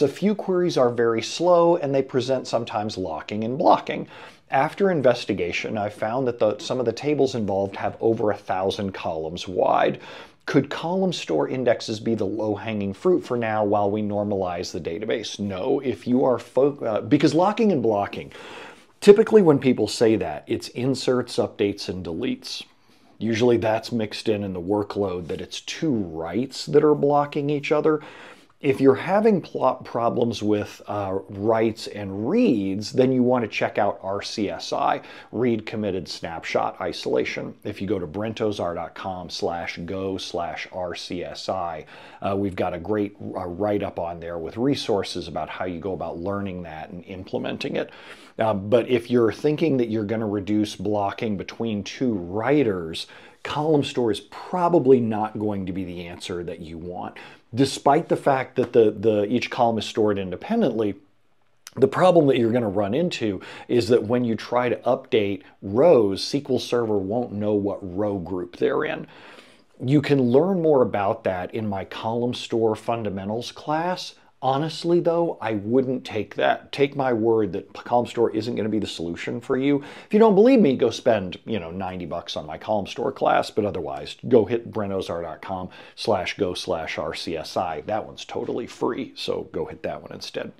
A few queries are very slow and they present sometimes locking and blocking. After investigation, I found that the, some of the tables involved have over a thousand columns wide. Could column store indexes be the low-hanging fruit for now while we normalize the database? No, if you are, uh, because locking and blocking, typically when people say that, it's inserts, updates, and deletes. Usually that's mixed in in the workload that it's two writes that are blocking each other if you're having problems with uh, writes and reads, then you want to check out RCSI, Read Committed Snapshot Isolation. If you go to brentozar.com slash go slash RCSI, uh, we've got a great uh, write-up on there with resources about how you go about learning that and implementing it. Uh, but if you're thinking that you're going to reduce blocking between two writers, column store is probably not going to be the answer that you want. Despite the fact that the, the each column is stored independently, the problem that you're going to run into is that when you try to update rows, SQL Server won't know what row group they're in. You can learn more about that in my column store fundamentals class. Honestly, though, I wouldn't take that. Take my word that Column Store isn't going to be the solution for you. If you don't believe me, go spend, you know, 90 bucks on my Column Store class, but otherwise, go hit brentozar.com slash go slash RCSI. That one's totally free, so go hit that one instead.